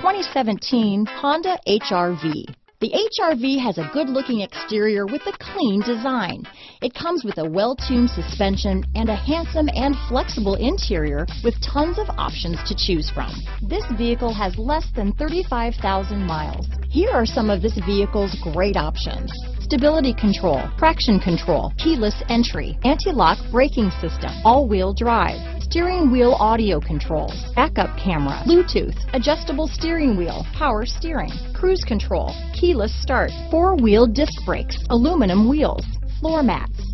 2017 Honda HRV. The HRV has a good-looking exterior with a clean design. It comes with a well-tuned suspension and a handsome and flexible interior with tons of options to choose from. This vehicle has less than 35,000 miles. Here are some of this vehicle's great options. Stability control, traction control, keyless entry, anti-lock braking system, all-wheel drive, steering wheel audio controls, backup camera, Bluetooth, adjustable steering wheel, power steering, cruise control, keyless start, four-wheel disc brakes, aluminum wheels, floor mats,